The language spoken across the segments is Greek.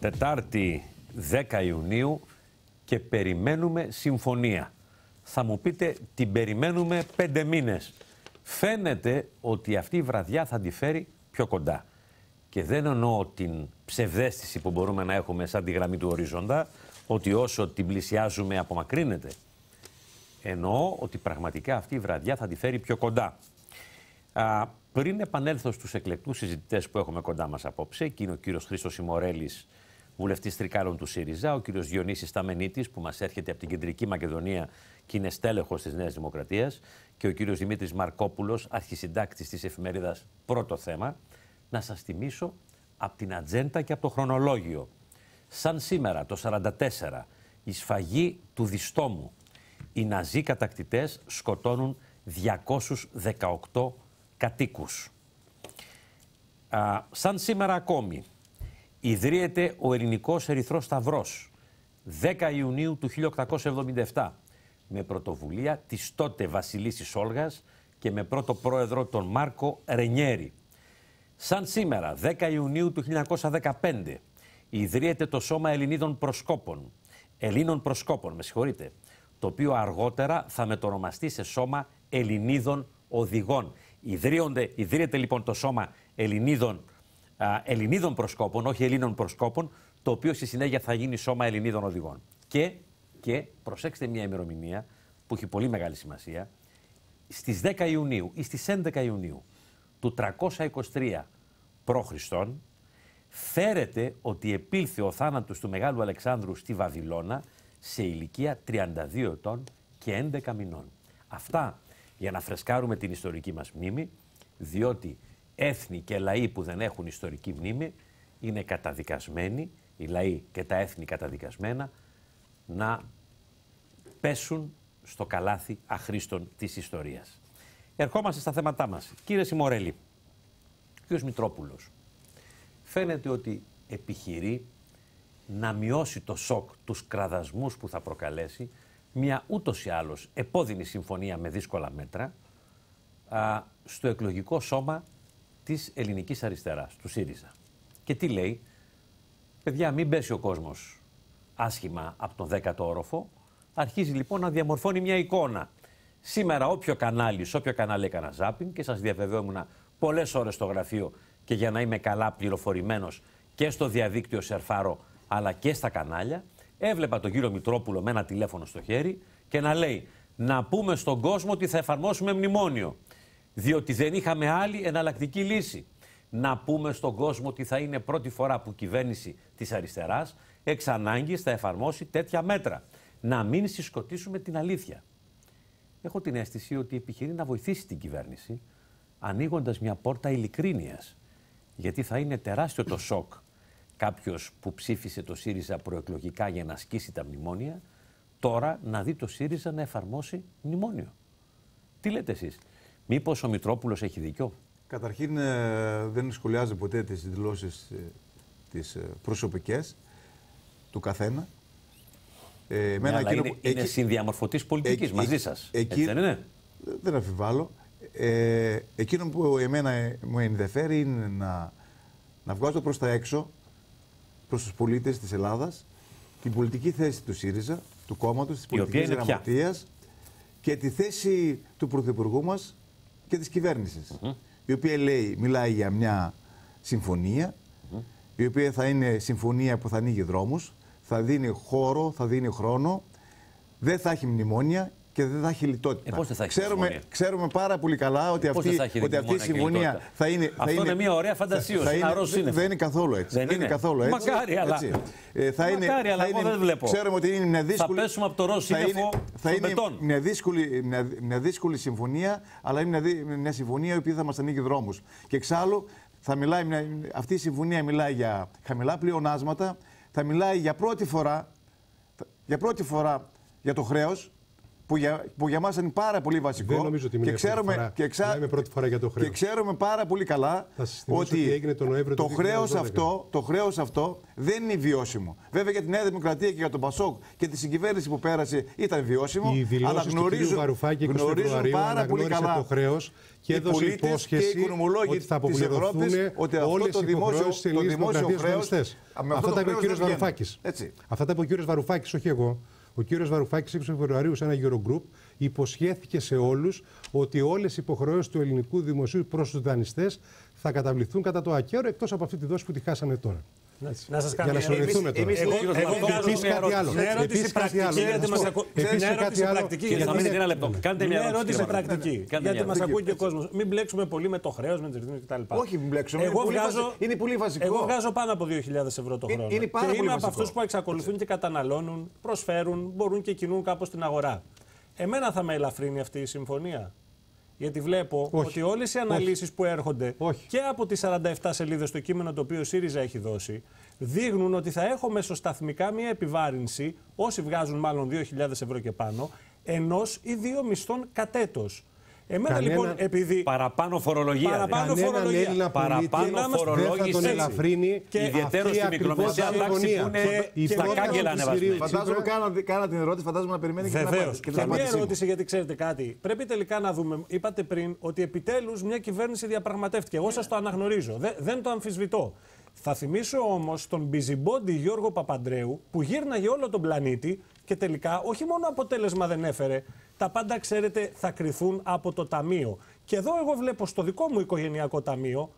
Τετάρτη 10 Ιουνίου και περιμένουμε συμφωνία. Θα μου πείτε, την περιμένουμε πέντε μήνες. Φαίνεται ότι αυτή η βραδιά θα τη φέρει πιο κοντά. Και δεν εννοώ την ψευδέστηση που μπορούμε να έχουμε σαν τη γραμμή του οριζόντα, ότι όσο την πλησιάζουμε απομακρύνεται. Εννοώ ότι πραγματικά αυτή η βραδιά θα τη φέρει πιο κοντά. Α, πριν επανέλθω στους εκλεκτούς συζητητές που έχουμε κοντά μας απόψε, εκεί είναι ο κύριος Χρήστος Σιμωρέλης, βουλευτής Τρικάλων του ΣΥΡΙΖΑ, ο κύριος Διονύσης Ταμενίτης που μας έρχεται από την Κεντρική Μακεδονία και είναι στέλεχος της Νέας Δημοκρατίας και ο κύριος Δημήτρης Μαρκόπουλος, αρχισυντάκτης της εφημερίδας Πρώτο Θέμα, να σας θυμίσω από την ατζέντα και από το χρονολόγιο. Σαν σήμερα το 1944, η σφαγή του Διστόμου. Οι Ναζί κατακτητές σκοτώνουν 218 κατοίκους. Α, σαν σήμερα ακόμη, ιδρύεται ο Ελληνικός Ερυθρός Σταυρός 10 Ιουνίου του 1877 με πρωτοβουλία της τότε Βασιλίσης Όλγας και με πρώτο πρόεδρο τον Μάρκο Ρενιέρη. Σαν σήμερα, 10 Ιουνίου του 1915, ιδρύεται το Σώμα Ελληνίδων Προσκόπων, Ελλήνων Προσκόπων, με συγχωρείτε, το οποίο αργότερα θα μετονομαστεί σε Σώμα Ελληνίδων Οδηγών. Ιδρύονται, ιδρύεται λοιπόν το Σώμα Ελληνίδων, α, Ελληνίδων Προσκόπων, όχι Ελλήνων Προσκόπων, το οποίο στη συνέχεια θα γίνει Σώμα Ελληνίδων Οδηγών. Και, και προσέξτε μια ημερομηνία που έχει πολύ μεγάλη σημασία, στις 10 Ιουνίου ή στις 11 Ιουνίου του 323 π.Χ. φέρεται ότι επήλθε ο θάνατος του Μεγάλου Αλεξάνδρου στη Βαβυλώνα σε ηλικία 32 ετών και 11 μηνών. Αυτά για να φρεσκάρουμε την ιστορική μας μνήμη, διότι έθνη και λαοί που δεν έχουν ιστορική μνήμη είναι καταδικασμένοι, οι λαοί και τα έθνη καταδικασμένα, να πέσουν στο καλάθι αχρήστων της ιστορίας. Ερχόμαστε στα θέματά μας. Κύριε Σιμωρέλη, κύριος Μητρόπουλος, φαίνεται ότι επιχειρεί να μειώσει το σοκ, τους κραδασμούς που θα προκαλέσει μια ούτως ή άλλως επώδυνη συμφωνία με δύσκολα μέτρα α, στο εκλογικό σώμα της ελληνικής αριστεράς, του ΣΥΡΙΖΑ. Και τι λέει, παιδιά μην πέσει ο κόσμος άσχημα από τον 10ο όροφο, αρχίζει λοιπόν να διαμορφώνει μια εικόνα. Σήμερα όποιο κανάλι, σε όποιο κανάλι έκανα ζάπινγκ και σας διαβεβαιώ ήμουνα πολλές ώρες στο γραφείο και για να είμαι καλά πληροφορημένος και στο διαδίκτυο σερφάρω αλλά και στα κανάλια, έβλεπα τον κύριο Μητρόπουλο με ένα τηλέφωνο στο χέρι και να λέει να πούμε στον κόσμο ότι θα εφαρμόσουμε μνημόνιο. Διότι δεν είχαμε άλλη εναλλακτική λύση. Να πούμε στον κόσμο ότι θα είναι πρώτη φορά που η κυβέρνηση της αριστεράς εξ ανάγκης θα εφαρμόσει τέτοια μέτρα. Να μην συσκοτήσουμε την αλήθεια. Έχω την αίσθηση ότι επιχειρεί να βοηθήσει την κυβέρνηση ανοίγοντας μια πόρτα ειλικρίνειας. Γιατί θα είναι τεράστιο το σοκ κάποιος που ψήφισε το ΣΥΡΙΖΑ προεκλογικά για να ασκήσει τα μνημόνια, τώρα να δει το ΣΥΡΙΖΑ να εφαρμόσει μνημόνιο. Τι λέτε εσείς, Μήπως ο Μητρόπουλος έχει δίκιο; Καταρχήν ε, δεν σχολιάζει ποτέ τις δηλώσεις ε, τις ε, προσωπικές του καθένα. Ε, ναι, αλλά είναι, είναι εκεί, συνδιαμορφωτής πολιτικής μαζί σας. Εκεί, δεν είναι; Δεν αμφιβάλλω. Ε, εκείνο που εμένα μου ενδιαφέρει είναι να, να βγάζω προς τα έξω, προς τους πολίτες της Ελλάδας, την πολιτική θέση του ΣΥΡΙΖΑ, του κόμματος, της πολιτικής γραμματείας και τη θέση του Πρωθυπουργού μας και της κυβέρνησης. Η οποία λέει, μιλάει για μια συμφωνία, η οποία θα είναι συμφωνία που θα ανοίγει δρόμους, θα δίνει χώρο, θα δίνει χρόνο, δεν θα έχει μνημόνια και δεν θα έχει λιτότητα. Ε, θα έχει ξέρουμε, ξέρουμε πάρα πολύ καλά ότι, ε, αυτή, ότι αυτή η συμφωνία θα είναι. Αυτό είναι, είναι μια ωραία φαντασίωση. Θα είναι, δεν είναι καθόλου έτσι. Δεν, είναι. καθόλου έτσι. Μακάρι, αλλά. Έτσι. Ε, θα είναι, Μακάρι, αλλά εγώ δεν βλέπω. Ξέρουμε ότι είναι μια δύσκολη. Θα πέσουμε από το Ρώσο Θα είναι μια δύσκολη, μια, μια δύσκολη συμφωνία, αλλά είναι μια, μια συμφωνία η οποία θα μας ανοίγει δρόμους. Και εξάλλου θα μιλάει, αυτή η συμφωνία μιλάει για χαμηλά πλεονάσματα, θα μιλάει για πρώτη φορά, για πρώτη φορά για το χρέος, που για, που για μας είναι πάρα πολύ βασικό. Δεν νομίζω ότι και μιλάμε ξέρουμε, πρώτη φορά. και, ξα- Μιλάμε πρώτη φορά για το χρέος. και ξέρουμε πάρα πολύ καλά Θα σας θυμίσω ότι έγινε το Νοέμβριο του χρέος 2012. αυτό, το χρέος αυτό δεν είναι βιώσιμο. Βέβαια για τη Νέα Δημοκρατία και για τον Πασόκ και τη συγκυβέρνηση που πέρασε ήταν βιώσιμο. Οι δηλώσεις αλλά του κ. γνωρίζουν, Βαρουφάκη 20 γνωρίζουν Φεβρουαρίου πάρα πολύ αναγνώρισε καλά το χρέος και οι έδωσε πολίτες υπόσχεση και οι οικονομολόγοι ότι θα της αποπληρωθούν Ευρώπης ότι αυτό όλες το οι δημόσιο- υποχρεώσεις της το ελληνικής δημόσιο δημοκρατίας στους χρέος, δανειστές. α, με Αυτά αυτό το τα είπε ο χρέος κύριος δεν βγαίνει. Βαρουφάκης. Έτσι. Αυτά τα είπε ο κύριος Βαρουφάκης, όχι εγώ. Ο κύριος Βαρουφάκης 6 Φεβρουαρίου σε ένα Eurogroup υποσχέθηκε σε όλους ότι όλες οι υποχρεώσεις του ελληνικού δημοσίου προς τους δανειστές θα καταβληθούν κατά το ακέραιο εκτός από αυτή τη δόση που τη χάσαμε τώρα. Να σας κάνω Για να μια ερώτηση. συνοηθούμε τώρα. εμείς- Εγώ, Κύριος εγώ Μαρκόπουλος, βγάζω Επίσης κάτι άλλο. Μια ερώτηση Επίσης κάτι πρακτική άλλο. γιατί Να μας σου πω. ακού- Επίσης Μια κάτι ερώτηση άλλο. πρακτική Κύριε γιατί Θα μείνετε Θαμίδη, ένα λεπτό. Κάντε μια Μια ερώτηση. ερώτηση κύριε Μαρκόπουλο. πρακτική. Κάντε Γιατί μια μας ερώτηση. ακούει και ο κόσμος. Μην μπλέξουμε πολύ με το χρέος, με τις ρυθμίσεις κτλ. Όχι, μην μπλέξουμε. Είναι Εγώ πολύ βγάζω, βασι- είναι πολύ βασικό. Εγώ βγάζω πάνω από 2.000 ευρώ το Ε, χρόνο. είναι πάρα και πολύ είμαι από βασικό. αυτούς που εξακολουθούν και καταναλώνουν, προσφέρουν, μπορούν και κινούν κάπως την αγορά. Εμένα θα με ελαφρύνει αυτή η συμφωνία. Γιατί βλέπω Όχι. ότι όλες οι αναλύσεις που έρχονται Όχι. και από τις 47 σελίδες στο κείμενο το οποίο ο ΣΥΡΙΖΑ έχει δώσει δείχνουν ότι θα έχω μεσοσταθμικά μια επιβάρυνση, όσοι βγάζουν μάλλον 2.000 ευρώ και πάνω, ενός ή δύο μισθών κατέτος. Εμένα Κανένα- λοιπόν, επειδή. Παραπάνω φορολογία. Παραπάνω δηλαδή. Κανέναν φορολογία. Έλληνα πολίτη Παραπάνω να είμαστε- φορολόγηση. δεν θα τον Έτσι. ελαφρύνει Και ιδιαίτερο αυτή στη ακριβώς μικρομεσαία η τάξη που συμφωνία. είναι Η στα πρόταση κάγκελα του ανεβασμένη. Κυρίου Φαντάζομαι Τσίπρα- κάνα, κάνα την ερώτηση, φαντάζομαι να περιμένει και την Βεβαίως. απάντηση. Και, την μια απάντησή μου. ερώτηση, γιατί ξέρετε κάτι. Πρέπει τελικά να δούμε. Είπατε πριν ότι επιτέλους μια κυβέρνηση διαπραγματεύτηκε. Εγώ σας το αναγνωρίζω. Δεν, δεν το αμφισβητώ. Θα θυμίσω όμως τον busybody Γιώργο Παπαντρέου που γύρναγε όλο τον πλανήτη και τελικά όχι μόνο αποτέλεσμα δεν έφερε. Τα πάντα, ξέρετε, θα κρυθούν από το ταμείο. Και εδώ εγώ βλέπω στο δικό μου οικογενειακό ταμείο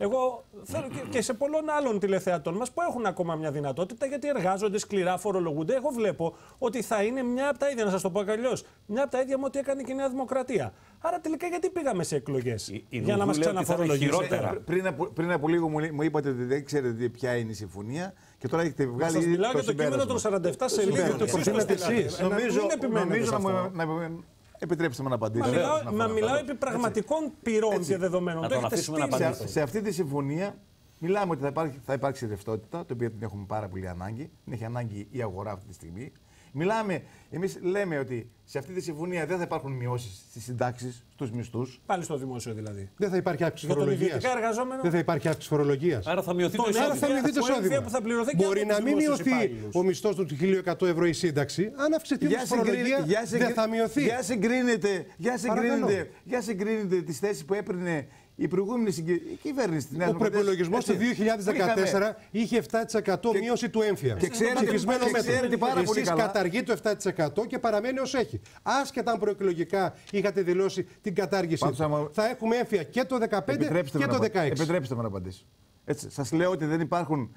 εγώ θέλω και, και σε πολλών άλλων τηλεθεατών μας που έχουν ακόμα μια δυνατότητα γιατί εργάζονται σκληρά, φορολογούνται. Εγώ βλέπω ότι θα είναι μια από τα ίδια, να σας το πω αλλιώ, μια από τα ίδια με ό,τι έκανε και η Νέα Δημοκρατία. Άρα τελικά γιατί πήγαμε σε εκλογές, Η- η Για να μας Δουδού λέει ότι θα είναι ξαναφορολογήσετε. χειρότερα. Πριν από, πριν από λίγο μου, λέ- μου είπατε ότι δεν ξέρετε ποια είναι η συμφωνία και τώρα έχετε βγάλει. Σας μιλάω το για το κείμενο των συμπέρασμα. 47 σελίδων. συμπέρασμα. Εσείς το προτείνατε στείλατε. εσείς. Ε, να Νομίζω, μην επιμένετε νομίζω σε να, αυτό. μου- να, μου- επιτρέψτε με να απαντήσω. Μα μιλάω, Να μα φωνάξω. μιλάω επί πραγματικών πυρών και δεδομένων. Να Το τον έχετε αφήσουμε να στείλει. απαντήσει. σε, σε αυτή τη συμφωνία μιλάμε ότι θα υπάρξει, θα υπάρξει ρευστότητα, το οποίο την έχουμε πάρα πολύ ανάγκη. Την έχει ανάγκη η αγορά αυτή τη στιγμή. Μιλάμε, εμείς λέμε ότι σε αυτή τη συμφωνία δεν θα υπάρχουν μειώσεις στις συντάξεις, στους μισθούς. Πάλι στο δημόσιο δηλαδή. Δεν θα υπάρχει αύξηση Για τον φορολογίας. ιδιωτικά εργαζόμενο. Δεν θα υπάρχει αύξηση φορολογίας. Άρα θα μειωθεί το Τον Άρα εισόδημα. θα μειωθεί το Αυτό είναι εισόδημα. που θα πληρωθεί και Μπορεί από να τους μην δημόσιους μειωθεί υπάλληλους. ο μισθός του 1.100 ευρώ η σύνταξη. Αν αυξηθεί η φορολογία, δεν θα μειωθεί. Για συγκρίνετε, για Παρακαλώ. συγκρίνετε, για συγκρίνετε τις θέσεις που έπαιρνε η προηγούμενη συγκυ- η κυβέρνηση. της Νέας Ο Δημοκρατίας. προπολογισμός του Έτσι. 2014 είχε 7% μείωση του έμφυα. και ξέρετε- Ψηφισμένο και μέτρο. ξέρετε πάρα πολύ Εσείς καλά- καταργεί το 7% και παραμένει ως έχει. Άσχετα αν προεκλογικά είχατε δηλώσει την κατάργηση. Πάντως, του. άμα- Θα έχουμε έμφυα και το 15 Επιτρέψτε και με το να 16. απαντήσω. Επιτρέψτε με να απαντήσω. Έτσι, σας λέω ότι δεν υπάρχουν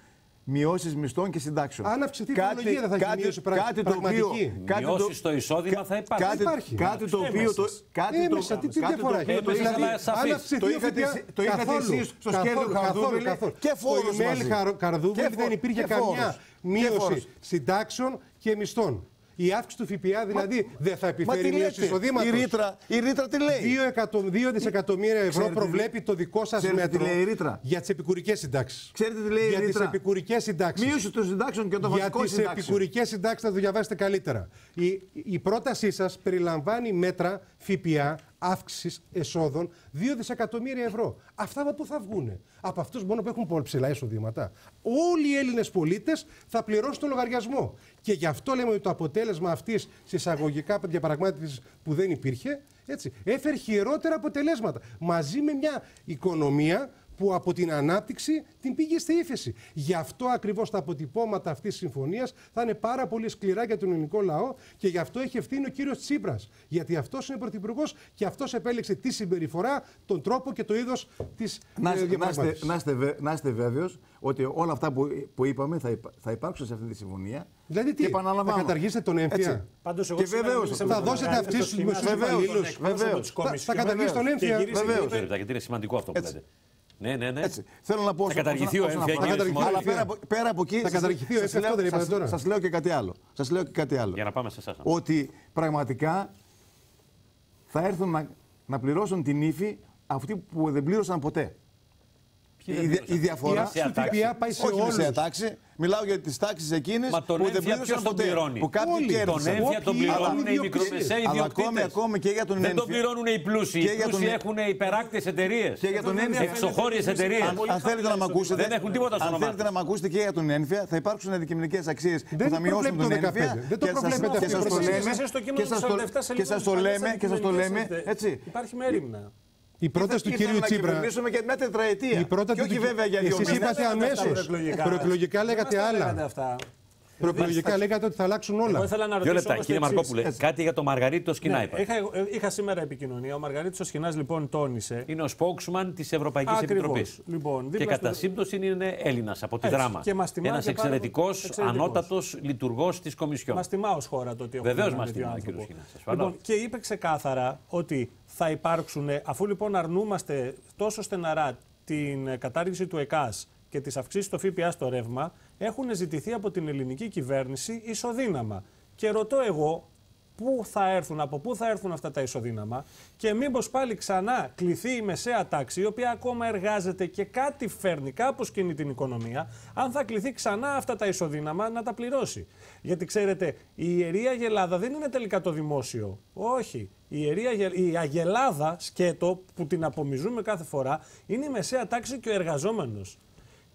μειώσεις μισθών και συντάξεων. Αν αυξηθεί η φορολογία, δεν θα έχει μείωση πραγ- κάτι το οποίο, πραγματική. κάτι το- Μειώσεις στο εισόδημα θα υπάρχει. Κάτι, Υπάρχει. κάτι το οποίο. Το, Έμεσες. κάτι το, Έμεσα, τι, τι κάτι διαφορά το έχει; οποίο το Έμεσα, είχατε- αλλά σαφής. αν αυξηθεί το ο είχατε ΦΠΑ, εσείς- το είχατε καθόλου, εσείς στο σκέλιο καθόλου, Χαρδούβελη καθόλου. και φόρους Στο email μαζί. Χαρ- Καρδούβελη Και δεν φο- υπήρχε και καμιά φόρους. Και μείωση φόρους. συντάξεων και μισθών. Η αύξηση του ΦΠΑ δηλαδή δεν θα Μα επιφέρει τι μείωση λέτε, εισοδήματο. η ρήτρα, η ρήτρα τι λέει; 2, εκατο... 2 δισεκατομμύρια ευρώ Ξέρετε τι- προβλέπει το δικό σας ξέρετε τι μέτρο λέει η ρήτρα; για τις επικουρικές συντάξεις. Ξέρετε τι λέει η Για τις ρήτρα; επικουρικές συντάξεις. Μείωση των συντάξεων και των Για βασικών τις συντάξεων. επικουρικές συντάξεις θα το διαβάσετε καλύτερα. Η, η πρότασή σας περιλαμβάνει μέτρα ΦΠΑ αύξησης εσόδων 2 δισεκατομμύρια ευρώ. Αυτά από πού θα βγουν. Από αυτούς μόνο που έχουν πολύ ψηλά εισοδήματα. Όλοι οι Έλληνες πολίτες θα πληρώσουν το λογαριασμό. Και γι' αυτό λέμε ότι το αποτέλεσμα αυτής της εισαγωγικά διαπραγμάτευση που δεν υπήρχε έτσι, έφερε χειρότερα αποτελέσματα. Μαζί με μια οικονομία που από την ανάπτυξη την πήγε στη ύφεση. Γι' αυτό ακριβώ τα αποτυπώματα αυτή τη συμφωνία θα είναι πάρα πολύ σκληρά για τον ελληνικό λαό και γι' αυτό έχει ευθύνη ο κύριο Τσίπρα. Γιατί αυτό είναι πρωθυπουργό και αυτό επέλεξε τη συμπεριφορά, τον τρόπο και το είδο τη Να, ε, είστε- να, είστε, διαπραγμάτευση. να, είστε, βέ- να είστε βέβαιος ότι όλα αυτά που, που είπαμε θα, υπά- θα υπάρξουν σε αυτή τη συμφωνία. Δηλαδή τι, Και επαναλαμβάνω. θα καταργήσετε τον έμφυα? Έτσι. Πάντως εγώ Και σήμερα βεβαίως, μίλησα θα με τον δώσετε Μαργαρίτη αυτούς το τους σχημά, μισθούς τον υπαλλήλους, εκπρόσωπο βεβαίως. της Θα- Κομισιόν. θα καταργήσει τον Και έμφυα. γύρισε και Βεβαίως. είπε, Κύριε Λεπτά, γιατί είναι σημαντικό αυτό που Έτσι. λέτε. Ναι, ναι, ναι. Έτσι. Θέλω να πω. Θα καταργηθεί ο όσον έμφυα αφορά- και Θα καταργηθεί ο Αλλά έμφυα. πέρα από, πέρα από εκεί. Θα σας- καταργηθεί ο σας έμφυα, αυτό λέω- δεν είπατε σας- τώρα. Σας λέω και κάτι άλλο. Σας λέω και κάτι άλλο. Για να πάμε σε εσάς. Ότι πραγματικά θα έρθουν να, να πληρώσουν την ύφη αυτοί που δεν πλήρωσαν ποτέ. Ποιοι δεν η, πλήρωσαν. η διαφορά. Η αύξηση του τάξη. ΦΠΑ πάει σε όχι όλους. μεσαία τάξη. Η Μιλάω για τις τάξεις εκείνες Μα τον που δεν έμφυα ποιος πλήρωσαν τον ποτέ. πληρώνει; Που κάποιοι Όλοι. κέρδισαν. Τον έμφυα τον Όποιοι πληρώνουν άλλοι οι ιδιοκτήτες. μικρομεσαίοι Αλλά ακόμη, ιδιοκτήτες. ακόμη και για τον Δεν τον έμφυα. πληρώνουν οι πλούσιοι. Και Οι για τον πλούσιοι έμφυα. έχουν υπεράκτες εταιρείες. Και για τον έμφυα. Εξωχώριε εταιρείε. Αν, αν θέλετε να με ακούσετε, Δεν έχουν τίποτα στο αν όνομά θέλετε τους. να με ακούσετε και για τον ένφια, θα υπάρξουν αντικειμενικές αξίες που Δεν θα μειώσουν προβλέπει τον το ένφια. 15. Δεν το και σας- προβλέπετε και αυτή η σας το πρόταση. λέμε. Εσείς στο κείμενο Και του σας το- 47 Και σελίδων σας το παλιές λέμε, και σας το λέμε, αντικειμενικές έτσι. Υπάρχει μέρημνα. Η πρόταση του Ήρθαμε κυρίου να Τσίπρα. κυβερνήσουμε για μια τετραετία. Η πρόταση Και όχι του- βέβαια για δύο Εσείς μήνες. είπατε Δεν λέγατε αμέσως. προεκλογικά. Προεκλογικά Δεν λέγατε μας τα άλλα. Λέγατε αυτά. Προεκλογικά λέγατε ότι θα αλλάξουν όλα. Εγώ ήθελα να Δύο ρωτήσω λεπτά, όμως κύριε το εξής. Μαρκόπουλε. Κάτι για το Μαργαρίτο Σκινά Ναι, είπα. είχα, είχα σήμερα επικοινωνία. Ο Μαργαρίτης ο Σχοινάς λοιπόν τόνισε. Είναι ο spokesman της Ευρωπαϊκής Ακριβώς. Επιτροπής. Λοιπόν, και δίπλα κατά στο- σύμπτωση είναι Έλληνας από τη Έτσι. δράμα. Και μας τιμά Ένα και πάρα εξαιρετικός, πολύ- εξαιρετικός. ανώτατο λειτουργός της Κομισιόν. Μας τιμά ως χώρα το ότι έχουμε Βεβαίως έναν μας τέτοιο τιμά, άνθρωπο. κύριε Σχοινάς, ασφαλώς. Λοιπόν, και είπε ξεκάθαρα ότι θα υπάρξουν, αφού λοιπόν αρνούμαστε τόσο στεναρά την κατάργηση του ΕΚΑΣ και τις αυξήσεις στο ΦΠΑ στο ρεύμα, έχουν ζητηθεί από την ελληνική κυβέρνηση ισοδύναμα. Και ρωτώ εγώ, πού θα έρθουν, από πού θα έρθουν αυτά τα ισοδύναμα και μήπως πάλι ξανά κληθεί η μεσαία τάξη, η οποία ακόμα εργάζεται και κάτι φέρνει, κάπως κινεί την οικονομία, αν θα κληθεί ξανά αυτά τα ισοδύναμα να τα πληρώσει. Γιατί ξέρετε, η Ιερή Αγελάδα δεν είναι τελικά το δημόσιο. Όχι. Η, Ιερή Αγε- η Αγελάδα, σκέτο, που την απομιζούμε κάθε φορά, είναι η μεσαία τάξη και ο εργαζόμενος.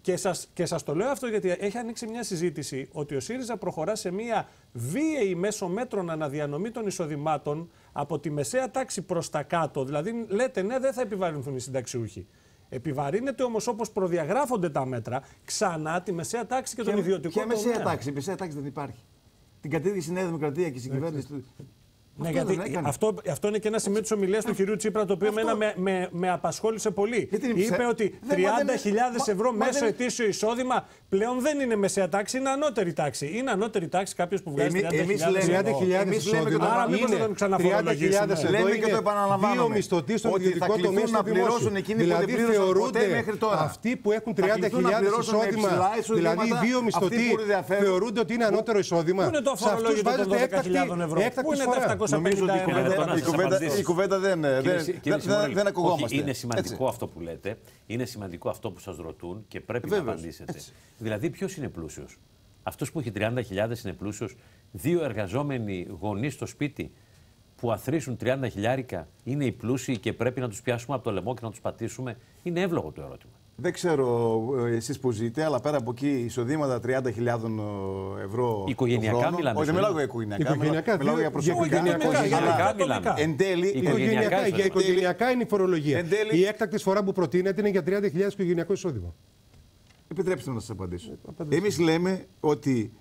Και σας, και σας το λέω αυτό γιατί έχει ανοίξει μια συζήτηση ότι ο ΣΥΡΙΖΑ προχωρά σε μια βίαιη μέσω μέτρων αναδιανομή των εισοδημάτων από τη μεσαία τάξη προς τα κάτω. Δηλαδή λέτε ναι δεν θα επιβαρυνθούν οι συνταξιούχοι. Επιβαρύνεται όμως όπως προδιαγράφονται τα μέτρα ξανά τη μεσαία τάξη και τον ιδιωτικό Ποια μεσαία τομέα. τάξη. Η μεσαία τάξη δεν υπάρχει. Την κατήργησε η Νέα Δημοκρατία και η συγκυβέρνηση του. Ναι, Αυτό δεν γιατί έκανε. αυτό, αυτό είναι και ένα σημείο της ομιλίας του κυρίου Τσίπρα, το οποίο Αυτό. εμένα με, με, με απασχόλησε πολύ. Γιατί είναι Είπε ψε- ότι 30.000 Δεν, μα δεν είναι- μα- ευρώ μα μέσο δεν- ετήσιο εισόδημα πλέον δεν είναι μεσαία τάξη, είναι ανώτερη τάξη. Είναι ανώτερη τάξη κάποιος που βγάζει 30.000 Εμεί- εμείς ευρώ. λέμε- 30.000 Εμείς λέμε και το εισόδημα Άρα μήπως δεν είναι τον ξαναφορολογήσουμε. 30.000 εδώ Λέμε και το είναι επαναλαμβάνουμε. δύο μισθωτοί στον Ότι ιδιωτικό θα κληθούν τομέα στο να πληρώσουν δημόσιο. εκείνοι που δεν Δηλαδή πλήρωσαν ποτέ θεωρούνται μέχρι τώρα. αυτοί που έχουν Θα κληθούν να 30.000 πληρώσουν με εισόδημα, υψηλά εισοδήματα, δηλαδή δύο αυτοί μισθωτοί που ενδιαφέρουν. θεωρούνται ότι είναι ανώτερο εισόδημα. Πού είναι το Σε αυτούς αφορολόγητο των βάζετε 12.000 ευρώ. Έκτακτη Πού είναι τα εισφορά. 750 Νομίζω ότι η ευρώ. κουβέντα- κουβέντα- να η σας κουβέντα- απαντήσω. η κουβέντα δεν Κύριε δεν- Σι- κύριε δεν- Σιμώνη, δεν ακουγόμαστε. όχι, είναι Έτσι. σημαντικό αυτό που λέτε. Είναι σημαντικό αυτό που σας ρωτούν και πρέπει να Βέβαιως, απαντήσετε. έτσι. Δηλαδή, ποιος είναι πλούσιος; Αυτός που έχει 30.000 είναι πλούσιος. Δύο εργαζόμενοι γονείς στο σπίτι που αθροίσουν 30 χιλιάρικα είναι οι πλούσιοι και πρέπει να τους πιάσουμε από το λαιμό και να τους πατήσουμε; Είναι εύλογο το ερώτημα. Δεν ξέρω εσείς που ζείτε, αλλά πέρα από εκεί εισοδήματα 30.000 ευρώ. Οικογενειακά το χρόνο. μιλάμε, Όχι, δεν Σωτήρη. μιλάω για οικογενειακά. Οικογενειακά, μιλάω- Μιλάω δύο- για προσωπικά. για οικογενειακά, Αλλά οικογενειακά ατομικά. μιλάμε. Εν τέλει, εν- Οικογενειακά Οικογενειακά, για εισόδημα. οικογενειακά είναι η φορολογία. Εν τέλει- Η έκτακτη εισφορά που προτείνεται είναι για 30.000 οικογενειακό εισόδημα. Επιτρέψτε μου να σας απαντήσω. απαντήστε. Εμείς λέμε ότι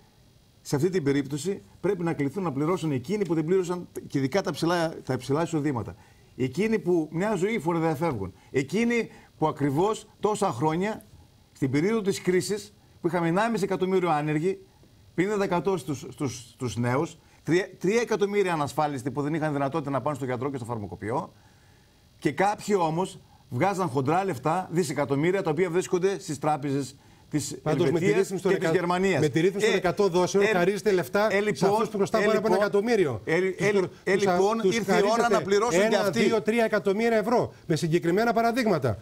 σε αυτή την περίπτωση πρέπει να κληθούν να πληρώσουν εκείνοι που δεν πλήρωσαν και ειδικά τα ψηλά, τα υψηλά εισοδήματα. Εκείνοι που μια ζωή φοροδιαφεύγουν. Εκείνοι που ακριβώς τόσα χρόνια στην περίοδο της κρίσης που είχαμε 1,5 εκατομμύριο άνεργοι, 50% στους, στους, στους νέους, 3, εκατομμύρια ανασφάλιστοι που δεν είχαν δυνατότητα να πάνε στο γιατρό και στο φαρμακοποιό, και κάποιοι όμως βγάζαν χοντρά λεφτά, δισεκατομμύρια, τα οποία βρίσκονται στις τράπεζες της Πάντως, με τη Ελβετίας ρύθμιση των και της εκα- Γερμανίας. με τη ρύθμιση των 100 δόσεων χαρίζετε λεφτά σε αυτούς που χρωστάνε πάνω από ένα εκατομμύριο. Ε, Τους ε, προ- ε, τους α- λοιπόν, τους ήρθε η ώρα χαρίζετε να πληρώσουν και ένα, αυτοί. δύο, τρία εκατομμύρια ευρώ. Με συγκεκριμένα παραδείγματα.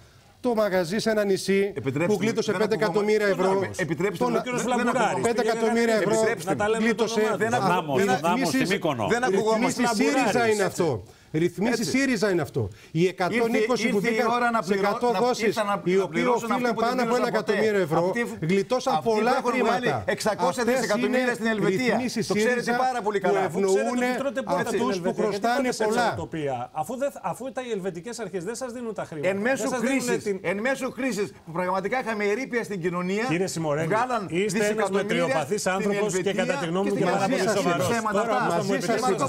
Το μαγαζί σε ένα νησί Επιτρέψτε που μου, γλίτωσε δεν 5 ακουγόμαστε. εκατομμύρια ευρώ. Τον- επιτρέψτε μου, Τον- ο κύριος δεν- Φλαμπουράρης. δεν ακουγόμαστε. 5 Πήγε εκατομμύρια να ευρώ επιτρέψτε να τα λέμε με το γλίτωσε. όνομά του. Δεν Αυτό- Δάμος, είναι Δάμος, ρυθμίσεις- στη Μύκονο. Δεν ακουγόμαστε. Ρυθμίσεις ΣΥΡΙΖΑ Φλαμπουράρης, είναι έτσι. αυτό. Ρυθμίσεις Έτσι. ΣΥΡΙΖΑ είναι αυτό. Οι 120 που ήρθε η μπήκαν ώρα να σε πληρώ- 100 να- δόσεις, ήρθαν να- οι να οποίοι πληρώσουν αυτοί οφείλαν που δεν πάνω από ένα πλήρωσαν ποτέ. εκατομμύριο ευρώ, Αυτοί- γλιτώσαν αυτοί που πολλά έχουν χρήματα. βγάλει 600 Αυτές δισεκατομμύρια είναι στην Ελβετία. ρυθμίσεις Το ξέρετε ΣΥΡΙΖΑ πάρα πολύ που καλά. Αφού ξέρετε ευνοούν ότι τρώτε πόρτα την αυτούς που Ελβετία, γιατί χρωστάνε πάτε σε πολλά. ψευδοτοπία. Αφού, δεν, αφού τα οι ελβετικές αρχές δεν σας δίνουν τα χρήματα. Εν μέσω δεν σας δίνουν κρίσης, την- εν μέσω κρίσης που πραγματικά είχαμε ερήπια στην κοινωνία. Κύριε Σιμωρέλη, βγάλαν είστε ένας δισεκατομμύρια μετριοπαθής στην άνθρωπος και Ελβετία κατά τη γνώμη μου στην και πάρα Γερμανία. πολύ σοβαρός. Είναι ψέματα Τώρα, αυτά. άμα μου Μαζί σας επιτρέπετε,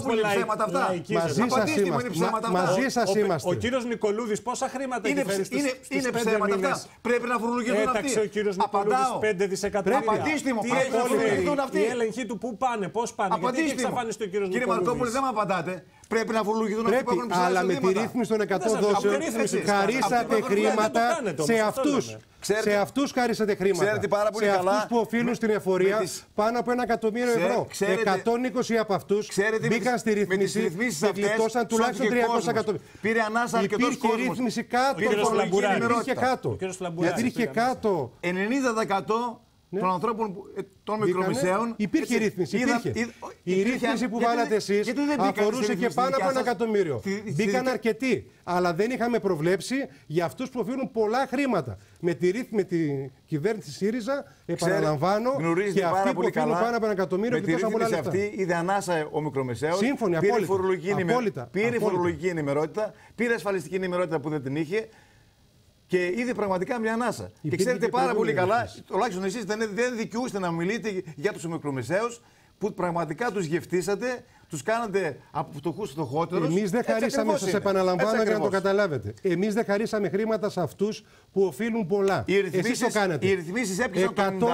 είμαστε. Μαρκόπουλε, είναι λαϊ- ψέματα αυτά. λαϊκίζετε. Μαζί σας Απαντήστε μου, είναι είμαστε. ψέματα Μα- αυτά. Μαζί σας Ο- είμαστε. Ο κύριος Νικολούδης πόσα χρήματα Είναι, έχει φέρει στους, είναι, στους είναι πέντε ψέματα μήνες; αυτά. Πρέπει να φορολογηθούν αυτοί. Έταξε ο κύριος Νικολούδης Απαντάω. 5 δισεκατομμύρια. Απαντήστε μου, Τι πρέπει έχει να φέρει, φορολογηθούν αυτοί. Οι έλεγχοι του πού πάνε, πώς πάνε; Γιατί έχει Απαντήστε μου. εξαφανιστεί ο κύριος Κύριε Μαρκόπουλε, δεν με απαντάτε. Πρέπει να φορολογηθούν αυτοί που Πρέπει, έχουν ψηλά αλλά με τη εισοδήματα. ρύθμιση των 100 Δεν σας- δόσεων από τη ρύθμιση της χαρίσατε κάνετε. Αυτό χρήματα δεν το κάνετε σε όμως, αυτό αυτούς. λέμε. Ξέρετε- Σε αυτούς χαρίσατε χρήματα. Ξέρετε πάρα πολύ σε καλά αυτούς που οφείλουν με- στην εφορία με τις- πάνω από ένα εκατομμύριο Ξέ- ευρώ. ξέρετε- 120 από αυτούς Ξέρετε, με μπήκαν τις- στη με τις ρύθμιση ρυθμίσεις και αυτές γλιτώσαν τουλάχιστον σώθηκε 300 κόσμος. εκατομμύρια. Πήρε ανάσα αρκετός Υπήρχε κόσμος. ρύθμιση κάτω. Ο κύριος από- Φλαμπουράρης. Υπήρχε κάτω. Ο κύριος Φλαμπουράρης Γιατί υπήρχε πήγαμε. κάτω. 90% Ναι. των ανθρώπων, που- ε, των Μπήκανε. μικρομεσαίων. Υπήρχε έτσι, ρύθμιση. είδα- Υπήρχε. είδα- η υπήρχε- ρύθμιση που γιατί βάλατε δεν- εσείς γιατί δεν μπήκανε στη αφορούσε και ρύθμιση πάνω δικιά από ένα σας; εκατομμύριο. Στη- στη Μπήκαν δικιά- αρκετοί. Αλλά δεν είχαμε προβλέψει για αυτούς που οφείλουν πολλά χρήματα. Με τη, ρύθ- με τη κυβέρνηση ΣΥΡΙΖΑ, επαναλαμβάνω, γνωρίζετε και αυτοί πάρα που πολύ οφείλουν καλά. πάνω από ένα εκατομμύριο με και τη τόσα πολλά ρύθμιση λεφτά. αυτή είδε ανάσα ο μικρομεσαίος. Σύμφωνοι, πήρε απόλυτα. φορολογική, ενημε- Απόλυτα, πήρε απόλυτα. φορολογική ενημερότητα, πήρε ασφαλιστική ενημερότητα που δεν την είχε και είδε πραγματικά μια ανάσα. και Υπήρχε ξέρετε και πάρα πολύ προηγούμενη καλά, ρύθμιση. τουλάχιστον εσείς δεν, δεν δικαιούστε να μιλείτε για τους μικρομεσαίους που πραγματικά τους γευτήσατε, τους κάνατε από φτωχούς φτωχότερου. Εμείς δεν χαρίσαμε, σας επαναλαμβάνω για να το καταλάβετε. Εμείς δεν χαρίσαμε χρήματα σε αυτούς που οφείλουν πολλά. Οι Εσείς ρυθμίσεις, το κάνετε. οι ρυθμίσεις έπιασαν το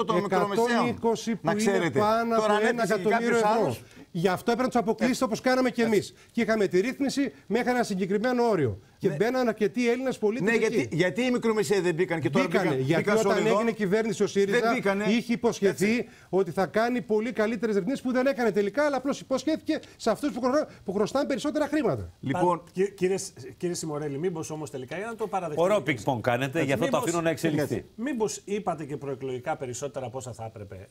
95% των μικρομεσαίων. 120 που Να είναι ξέρετε. πάνω Τώρα από αν ένα έπιασε και εκατομμύριο κάποιος ευρώ. άλλος, Γι' αυτό έπρεπε να τους αποκλείσετε όπως κάναμε και εμείς. Και είχαμε τη ρύθμιση μέχρι ένα συγκεκριμένο όριο. Και μπαίναν αρκετοί Έλληνες πολίτες. Ναι, γιατί, γιατί οι μικρομεσαίοι δεν μπήκαν και τώρα Μπήκανε, μπήκαν, γιατί μπήκαν όταν σοριδών. έγινε κυβέρνηση ο ΣΥΡΙΖΑ Δεν μπήκανε. είχε υποσχεθεί ότι θα κάνει πολύ καλύτερες ρυθμίσεις που δεν έκανε τελικά, αλλά απλώς υποσχέθηκε σε αυτούς που, χρω- που χρωστάνε περισσότερα χρήματα. Λοιπόν, Κύριε, κύριε, κύριε Σιμωρέλη, μήπως όμως τελικά για να το παραδεχτείτε. Ωραίο πινκ-πονγκ κάνετε, γι' αυτό το αφήνω να εξελιχθεί. Μήπως είπατε και προεκλογικά περισσότερα από όσα θα έπρεπε.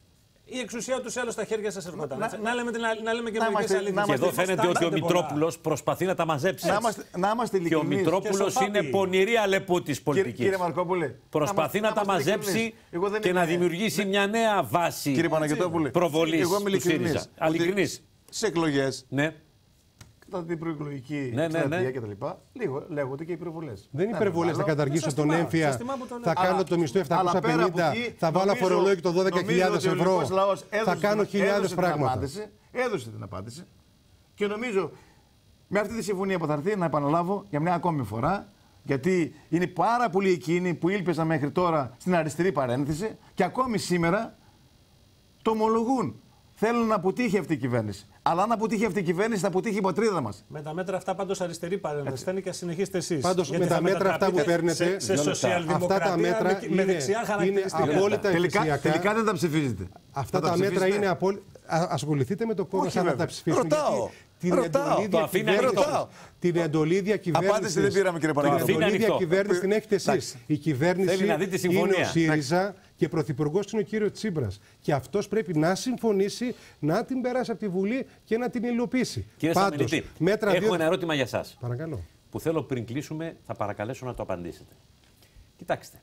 Η εξουσία τους άλλω στα χέρια σας ερχόταν. Να- έτσι. Να, λέμε, την α- να λέμε και να μερικές είμαστε- αλήθειες. να Και εδώ είμαστε- φαίνεται ότι ο Στάνατε πολλά. Μητρόπουλος προσπαθεί να τα μαζέψει. να είμαστε, να είμαστε Και ο ειλικρινείς. Μητρόπουλος Και στο είναι Φάπι. πονηρή αλεπού τη Κύριε, πολιτικής. κύριε Μαρκόπουλε, Προσπαθεί να, τα είμαστε μαζέψει ειλικρινείς. Εγώ δεν και είμαι- να δημιουργήσει μια νέα βάση Κύριε Παναγιώτοπουλε, προβολής εγώ είμαι του ΣΥΡΙΖΑ. ειλικρινής. Αλικρινής. Στι εκλογές, Ναι. Κατά την προεκλογική Ναι, ναι, ναι. εκστρατεία κτλ. Λίγο λέγονται και υπερβολές. Δεν είναι υπερβολές. Θα καταργήσω σας τον τιμά, έμφυα. σας τιμά που το Θα λέτε. κάνω το μισθό 750. Αλλά πέρα από εκεί, Θα βάλω νομίζω- φορολόγιο το 12.000 νομίζω ότι ο ευρώ. ελληνικός λαός Θα έδωσε κάνω την- χιλιάδες έδωσε την πράγματα. απάντηση, Έδωσε την απάντηση. Και νομίζω με αυτή τη συμφωνία που θα έρθει, να επαναλάβω για μια ακόμη φορά, γιατί είναι πάρα πολλοί εκείνοι που ήλπιζαν μέχρι τώρα στην αριστερή παρένθεση και ακόμη σήμερα το ομολογούν. Θέλουν να αποτύχει αυτή η κυβέρνηση. Αλλά αν αποτύχει αυτή η κυβέρνηση, θα αποτύχει η πατρίδα μας. Με τα μέτρα αυτά πάντως αριστερή παρέμβαση θα είναι και συνεχίστε εσείς. Πάντως, με τα μέτρα αυτά που παίρνετε, σε, σε δύο λεπτά. σοσιαλδημοκρατία Αυτά τα μέτρα με, με είναι- δεξιά είναι χαρακτηριστικά. απόλυτα Τελικά, εμφυσιακά. τελικά δεν τα ψηφίζετε. Αυτά Θα τα μέτρα ψηφίσετε. είναι απόλυτα. Ασχοληθείτε με το κόμμα Όχι, σαν να βέβαια. τα ψηφίσουν. Ρωτάω. Γιατί Την Ρωτάω. εντολή Το αφήνει διακυβέρνησης- ανοιχτό. Την εντολή διακυβέρνηση. Απάντηση δεν πήραμε, κύριε Την Παναγιώτη. εντολή Το αφήνει ανοιχτό. διακυβέρνηση την έχετε εσείς. Εντάξει. Η κυβέρνηση Θέλει να δει τη είναι συμφωνία. ο ΣΥΡΙΖΑ και πρωθυπουργός είναι ο κύριος Τσίπρα. Και αυτός πρέπει να συμφωνήσει, να την περάσει από τη Βουλή και να την υλοποιήσει. Κύριε Πάντως, Σαμιλητή, μέτρα έχω δύο- ένα ερώτημα για εσά. Παρακαλώ. Που θέλω πριν κλείσουμε, θα παρακαλέσω να το απαντήσετε. Κοιτάξτε,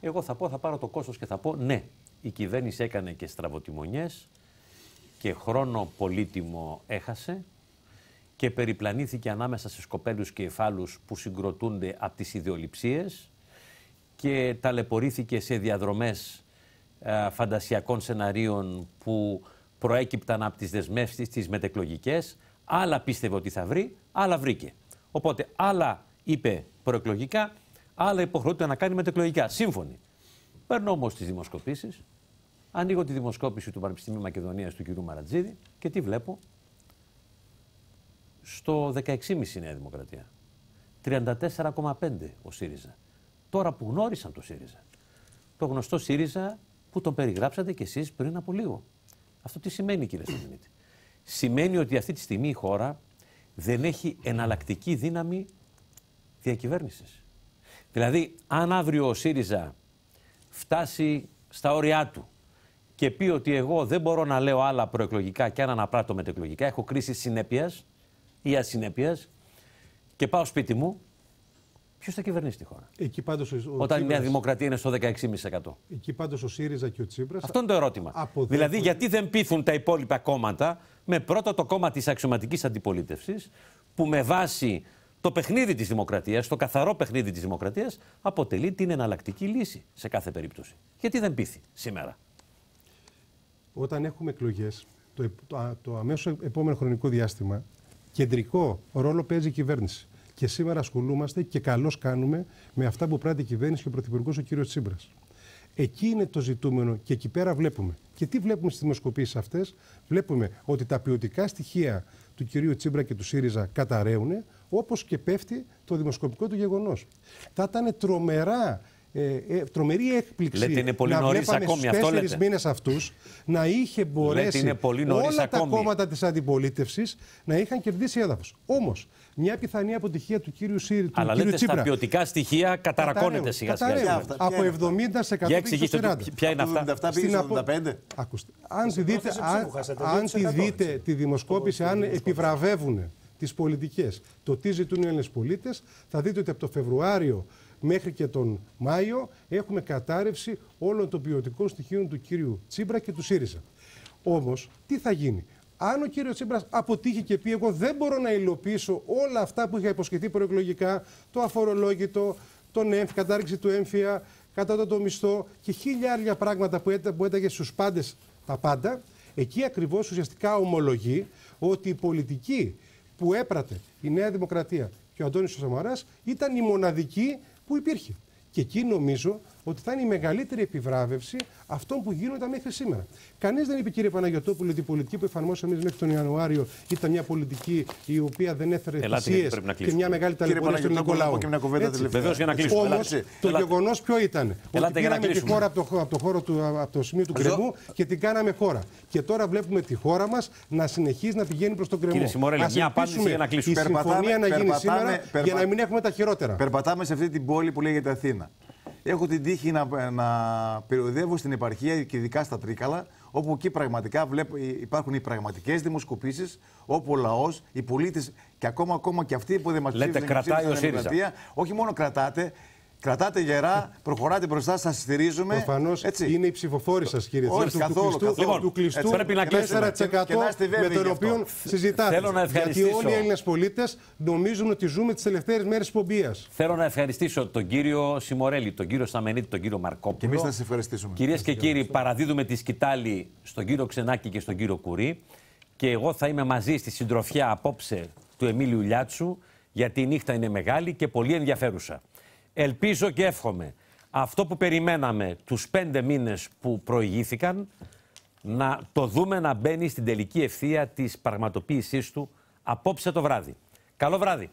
εγώ θα πω, θα πάρω το κόστος και θα πω ναι, η κυβέρνηση έκανε και στραβοτιμονιές και χρόνο πολύτιμο έχασε και περιπλανήθηκε ανάμεσα σε σκοπέλους και εφάλους που συγκροτούνται από τις ιδεολειψίες και ταλαιπωρήθηκε σε διαδρομές ε, φαντασιακών σεναρίων που προέκυπταν από τις δεσμεύσεις τις μετεκλογικές. Άλλα πίστευε ότι θα βρει, άλλα βρήκε. Οπότε άλλα είπε προεκλογικά, άλλα υποχρεώται να κάνει μετεκλογικά. Σύμφωνοι. Παίρνω όμως τις δημοσκοπήσεις, ανοίγω τη δημοσκόπηση του Πανεπιστημίου Μακεδονίας του κ. Μαρατζίδη και τι βλέπω. Στο 16,5 η Νέα Δημοκρατία. 34,5 ο ΣΥΡΙΖΑ. Τώρα που γνώρισαν το ΣΥΡΙΖΑ. Το γνωστό ΣΥΡΙΖΑ που τον περιγράψατε κι εσείς πριν από λίγο. Αυτό τι σημαίνει κύριε Σαμινίτη. Σημαίνει ότι αυτή τη στιγμή η χώρα δεν έχει εναλλακτική δύναμη διακυβέρνησης. Δηλαδή, αν αύριο ο ΣΥΡΙΖΑ φτάσει στα όρια του και πει ότι εγώ δεν μπορώ να λέω άλλα προεκλογικά και αν αναπράττω μετεκλογικά, έχω κρίση συνέπειας ή ασυνέπειας και πάω σπίτι μου, ποιος θα κυβερνήσει τη χώρα; Εκεί πάντως ο, ο Όταν η Νέα Τσίπρας- Δημοκρατία είναι στο 16,5%. Εκεί πάντως ο ΣΥΡΙΖΑ και ο Τσίπρας Αυτό είναι το ερώτημα. Αποδέχονται- Δηλαδή, γιατί δεν πείθουν τα υπόλοιπα κόμματα με πρώτο το κόμμα της αξιωματικής αντιπολίτευσης, που με βάση το παιχνίδι της δημοκρατίας, το καθαρό παιχνίδι της δημοκρατίας, αποτελεί την εναλλακτική λύση σε κάθε περίπτωση. Γιατί δεν πείθει σήμερα; Όταν έχουμε εκλογές, το, επ- το, α- το αμέσως επόμενο χρονικό διάστημα, κεντρικό ρόλο παίζει η κυβέρνηση. Και σήμερα ασχολούμαστε και καλώς κάνουμε με αυτά που πράττει η κυβέρνηση και ο Πρωθυπουργός ο κ. Τσίπρας. Εκεί είναι το ζητούμενο και εκεί πέρα βλέπουμε. Και τι βλέπουμε στις δημοσκοπήσεις αυτές, Βλέπουμε ότι τα ποιοτικά στοιχεία του κυρίου Τσίπρα και του ΣΥΡΙΖΑ καταραίουν, όπως και πέφτει το δημοσκοπικό του γεγονός. Θα ήταν τρομερά ε, ε, τρομερή έκπληξη Λέτε είναι πολύ να νωρίς βλέπαμε ακόμη, στους αυτό τέσσερις λέτε; μήνες αυτούς να είχε μπορέσει είναι πολύ νωρίς όλα τα ακόμη. κόμματα της αντιπολίτευσης να είχαν κερδίσει έδαφος. Όμως, μια πιθανή αποτυχία του κύριου, Σύρη, του Αλλά κύριου λέτε στα Τσίπρα ποιοτικά στοιχεία καταρακώνεται καταραίουν, σιγά σιγά. καταραίουν. αυτά, Από ποια είναι 70% Για πήγε εξηγήστε στο το, 40%. ποια είναι Από το αυτά. 77 πήγε Στην στο απο- 85. Ακούστε, αν τη δείτε, πρόθεση αν, ψήφου χάσατε, αν τη 2%, δείτε έτσι. τη δημοσκόπηση, αν επιβραβεύουν τις πολιτικές, το τι ζητούν οι Έλληνες πολίτες, θα δείτε ότι από το Φεβρουάριο μέχρι και τον Μάιο έχουμε κατάρρευση όλων των ποιοτικών στοιχείων του κύριου Τσίμπρα και του ΣΥΡΙΖΑ. Όμως, τι θα γίνει; Αν ο κύριος Τσίπρας αποτύχει και πει: Εγώ δεν μπορώ να υλοποιήσω όλα αυτά που είχα υποσχεθεί προεκλογικά, το αφορολόγητο, τον έμφυ, κατάρριξη του έμφυα, κατά το μισθό και χίλια πράγματα που, έτα, που έταγε στους πάντες τα πάντα, εκεί ακριβώς ουσιαστικά ομολογεί ότι η πολιτική που έπρατε η Νέα Δημοκρατία και ο Αντώνης Σαμαράς ήταν η μοναδική που υπήρχε. Και εκεί νομίζω ότι θα είναι η μεγαλύτερη επιβράβευση αυτών που γίνονταν μέχρι σήμερα. Κανείς δεν είπε, κύριε Παναγιοτόπουλο, ότι η πολιτική που εφαρμόσαμε εμεί μέχρι τον Ιανουάριο ήταν μια πολιτική η οποία δεν έφερε Ελάτε, θυσίες γιατί πρέπει να και κλείσουμε. μια μεγάλη Κύριε ταλαιπωρία στον ελληνικό Παναγιωτόπουλο, να λαό. πω και μια κουβέντα Έτσι. τελευταία. Βεβαίως, για να κλείσουμε. Όμως, Ελάτε. το Ελάτε. γεγονός ποιο ήταν. Ελάτε ότι για να πήραμε τη κλείσουμε. χώρα από το, από το, χώρο του, από το σημείο του κρεμού και την κάναμε χώρα. Και τώρα βλέπουμε τη χώρα μας να συνεχίζει να πηγαίνει προς τον κρεμό. Κύριε Σιμωρέλη, Ας μια απάντηση ελπίσουμε για να κλείσουμε. Η συμφωνία Περπατάμε- να γίνει περπατάμε- σήμερα για περπα- να μην έχουμε τα χειρότερα. Περπατάμε σε αυτή την πόλη που λέγεται Αθήνα. Έχω την τύχη να, να περιοδεύω στην επαρχία και ειδικά στα Τρίκαλα, όπου εκεί πραγματικά βλέπω, υπάρχουν οι πραγματικές δημοσκοπήσεις, όπου ο λαός, οι πολίτες και ακόμα, ακόμα και αυτοί που δεν μας Λέτε, κρατάει ο ΣΥΡΙΖΑ. όχι μόνο κρατάτε, κρατάτε γερά, προχωράτε μπροστά, σας στηρίζουμε. Προφανώς έτσι. είναι οι ψηφοφόροι σας, κύριε Όχι, Τσίπρα, του καθόλου, κλειστού, καθόλου. Λοιπόν, του κλειστού έτσι πρέπει να κλείσουμε. 4% Και να είστε με βέβαιοι τον γι' αυτό. οποίο συζητάτε. Θέλω να Γιατί ευχαριστήσω. όλοι οι Έλληνες πολίτες νομίζουν ότι ζούμε τις τελευταίες μέρες πομπίας. Θέλω να ευχαριστήσω τον κύριο Σιμωρέλη, τον κύριο Σαμενίτη, τον κύριο Και Μαρκόπουλο. εμείς θα σας ευχαριστήσουμε. Κυρίες και κύριοι, παραδίδουμε τη σκητάλη στον κύριο Ξενάκη και στον κύριο Κουρί. Και εγώ θα είμαι μαζί στη συντροφιά απόψε του Εμίλιου Λιάτσου, γιατί η νύχτα είναι μεγάλη και πολύ ενδιαφέρουσα. Ελπίζω και εύχομαι αυτό που περιμέναμε τους πέντε μήνες που προηγήθηκαν να το δούμε να μπαίνει στην τελική ευθεία της πραγματοποίησής του απόψε το βράδυ. Καλό βράδυ.